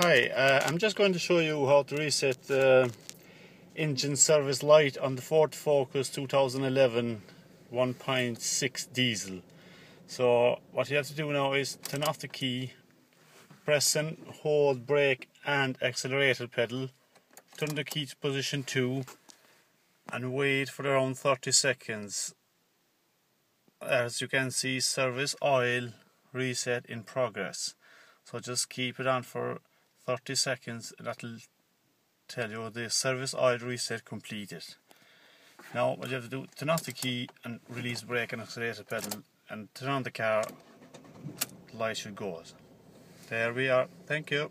Hi, uh, I'm just going to show you how to reset the engine service light on the Ford Focus 2011 1.6 diesel. So what you have to do now is turn off the key, press and hold brake and accelerator pedal, turn the key to position 2 and wait for around 30 seconds. As you can see service oil reset in progress. So just keep it on for 30 seconds that'll tell you the service oil reset completed. Now what you have to do, turn off the key and release brake and accelerator pedal and turn on the car, the light should go. There we are, thank you.